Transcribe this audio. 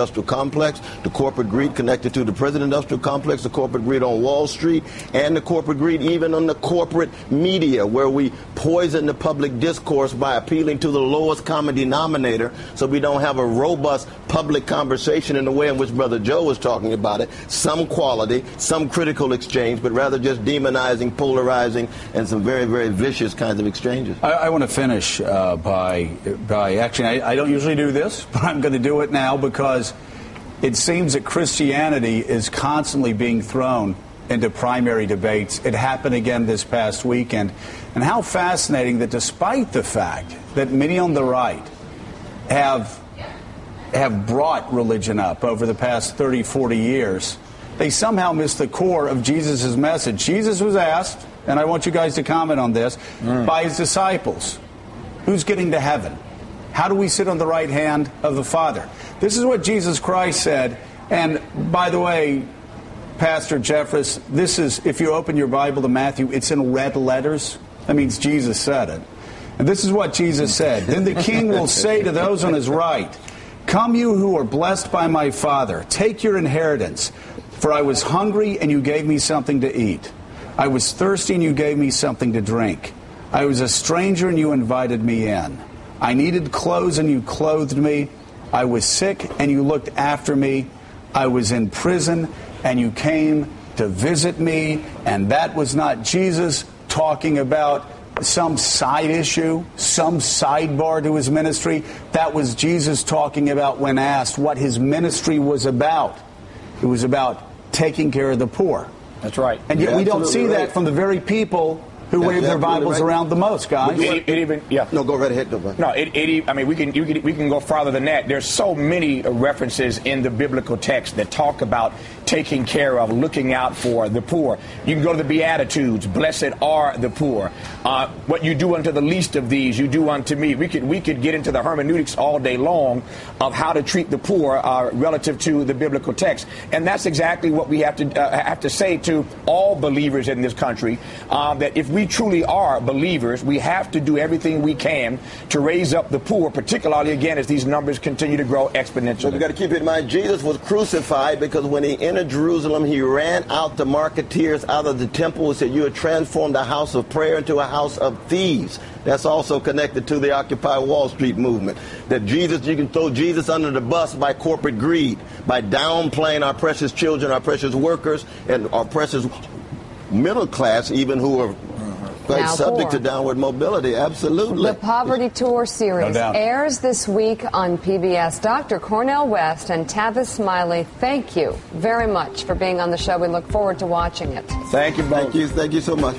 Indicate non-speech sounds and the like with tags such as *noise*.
industrial complex, the corporate greed connected to the prison industrial complex, the corporate greed on Wall Street, and the corporate greed even on the corporate media, where we poison the public discourse by appealing to the lowest common denominator so we don't have a robust public conversation in the way in which Brother Joe was talking about it. Some quality, some critical exchange, but rather just demonizing, polarizing, and some very, very vicious kinds of exchanges. I, I want to finish uh, by, by actually, I, I don't usually do this, *laughs* but I'm going to do it now because it seems that Christianity is constantly being thrown into primary debates. It happened again this past weekend. And how fascinating that despite the fact that many on the right have have brought religion up over the past 30, 40 years, they somehow miss the core of Jesus' message. Jesus was asked, and I want you guys to comment on this, mm. by his disciples, who's getting to heaven? How do we sit on the right hand of the Father? This is what Jesus Christ said. And by the way, Pastor Jeffress, this is, if you open your Bible to Matthew, it's in red letters. That means Jesus said it. And this is what Jesus said Then the king will say to those on his right, Come, you who are blessed by my Father, take your inheritance. For I was hungry, and you gave me something to eat. I was thirsty, and you gave me something to drink. I was a stranger, and you invited me in. I needed clothes and you clothed me. I was sick and you looked after me. I was in prison and you came to visit me. And that was not Jesus talking about some side issue, some sidebar to his ministry. That was Jesus talking about when asked what his ministry was about. It was about taking care of the poor. That's right. And yet we don't see right. that from the very people who wave their Bibles right. around the most, guys. It, it, even, yeah. No, go right ahead. Go No, it, it, I mean, we can, can, we can go farther than that. There's so many references in the biblical text that talk about taking care of, looking out for the poor. You can go to the Beatitudes. Blessed are the poor. Uh, what you do unto the least of these, you do unto me. We could we could get into the hermeneutics all day long of how to treat the poor uh, relative to the biblical text, and that's exactly what we have to uh, have to say to all believers in this country. Uh, that if we truly are believers, we have to do everything we can to raise up the poor, particularly again as these numbers continue to grow exponentially. So we got to keep in mind Jesus was crucified because when he entered Jerusalem, he ran out the marketeers out of the temple and said, You have transformed a house of prayer into a house of thieves. That's also connected to the Occupy Wall Street movement. That Jesus, you can throw Jesus under the bus by corporate greed, by downplaying our precious children, our precious workers, and our precious middle class, even who are quite subject to downward mobility. Absolutely. The Poverty Tour series no airs this week on PBS. Dr. Cornel West and Tavis Smiley, thank you very much for being on the show. We look forward to watching it. Thank you both. Thank you. Thank you so much.